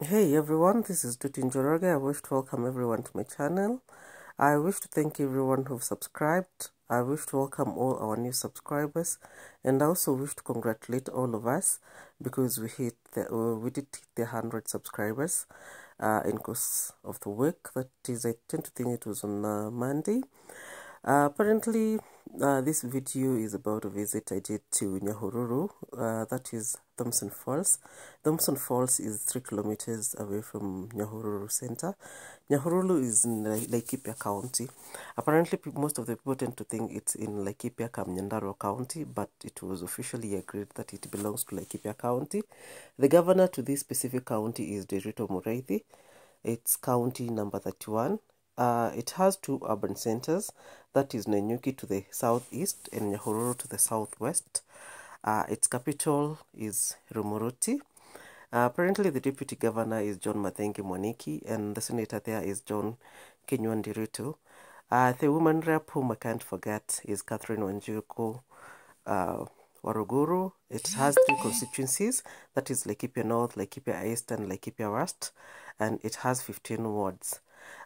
Hey everyone, this is Dotty Njoroge. I wish to welcome everyone to my channel. I wish to thank everyone who've subscribed. I wish to welcome all our new subscribers and I also wish to congratulate all of us because we hit the, uh, we did hit the 100 subscribers uh, in course of the week. That is, I tend to think it was on uh, Monday. Uh, apparently, uh, this video is about a visit I did to Nyahururu, uh, that is Thomson Falls. Thomson Falls is 3 kilometers away from Nyahururu Center. Nyahururu is in Laikipia County. Apparently, most of the people tend to think it's in Laikipia Kamnyandarua County, but it was officially agreed that it belongs to Laikipia County. The governor to this specific county is Nderitu Mureithi. It's county number 31 uh, it has two urban centers, that is Nanyuki to the southeast and Nyahururu to the southwest. Uh, its capital is Rumuruti. Uh, apparently, the deputy governor is John Mathenge Mwaniki, and the senator there is John Kinyuan Uh, the woman rep whom I can't forget is Catherine Wanjiku uh, Waruguru. It has three constituencies, that is Laikipia North, Laikipia East, and Laikipia West, and it has 15 wards.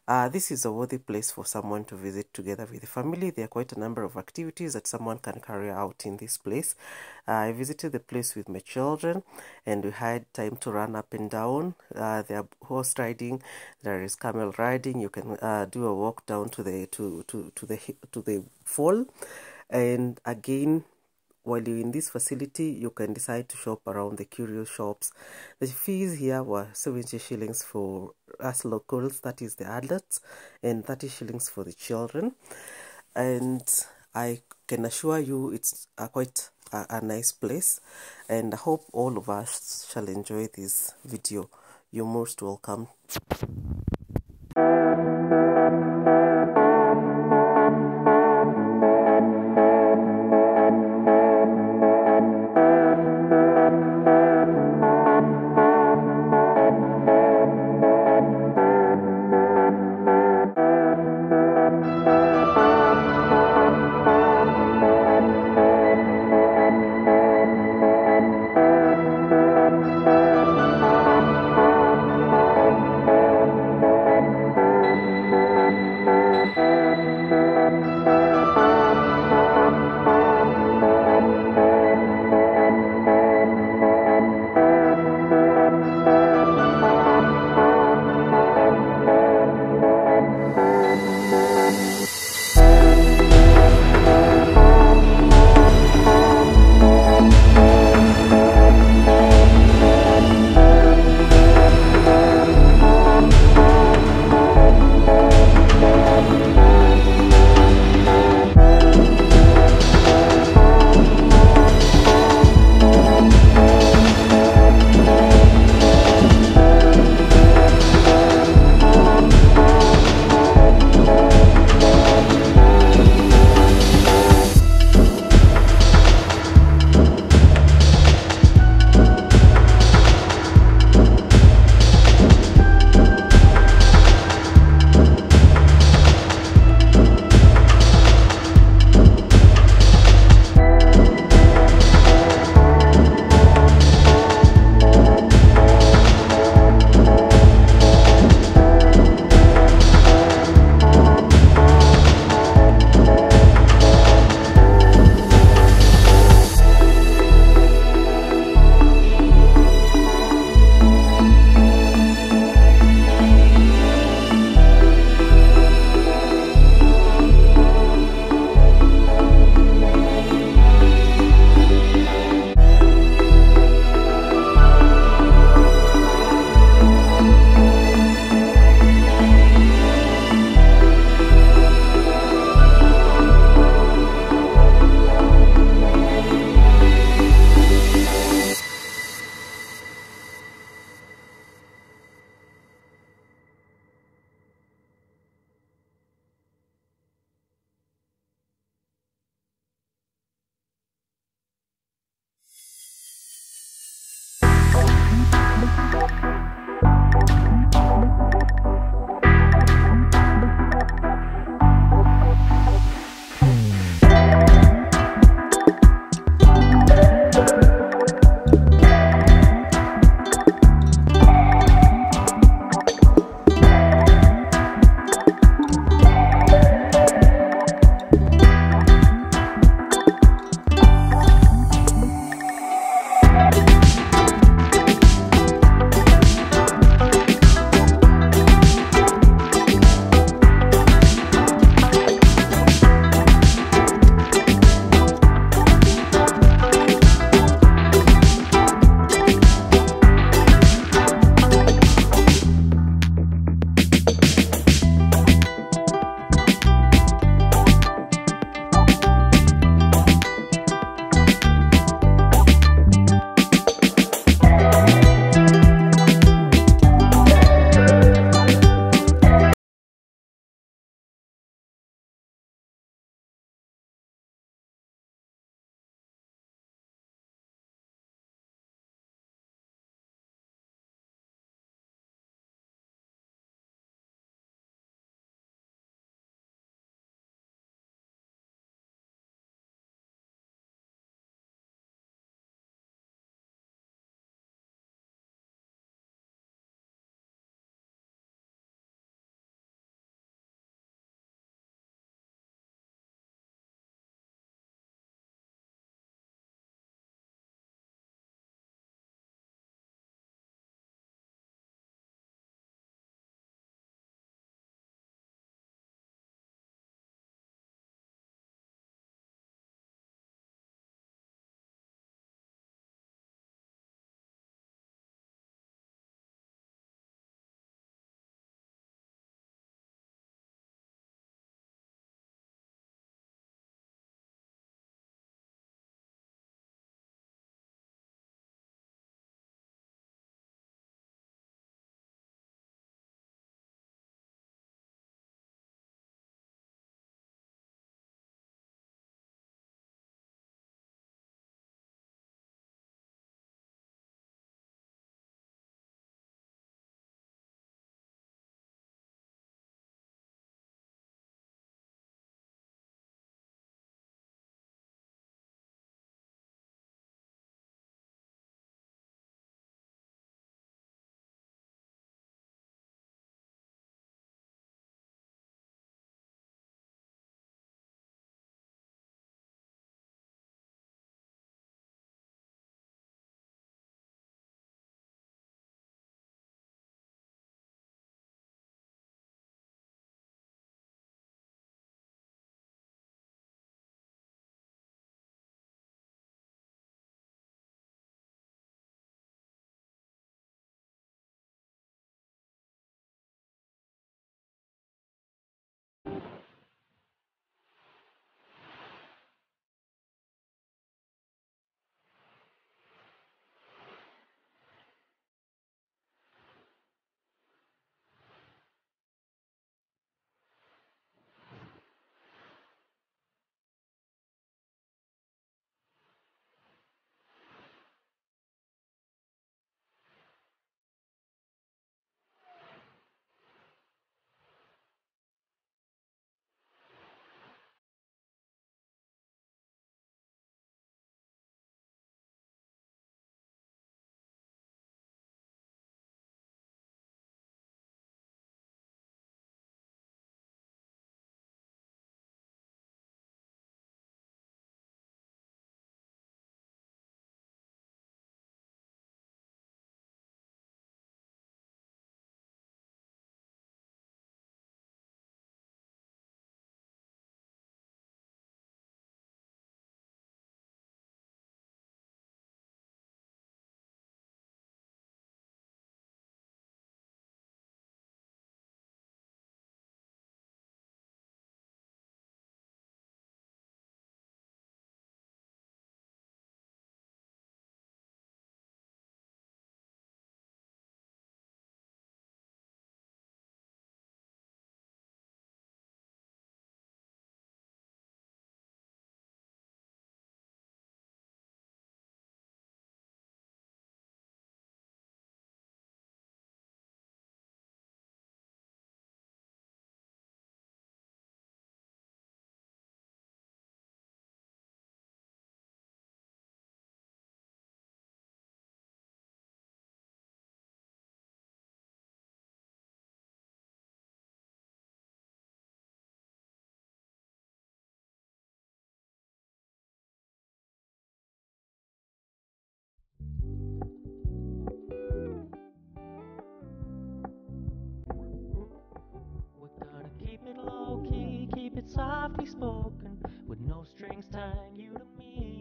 Uh, this is a worthy place for someone to visit together with the family. There are quite a number of activities that someone can carry out in this place. Uh, I visited the place with my children and we had time to run up and down. Uh, there are horse riding, there is camel riding. You can uh, do a walk down to the to, to, to the to the fall. And again, while you're in this facility, you can decide to shop around the curio shops. The fees here were 70 shillings for us locals, that is the adults, and 30 shillings for the children. And I can assure you it's a quite a, a nice place and I hope all of us shall enjoy this video. You're most welcome. Softly spoken with no strings tying you to me.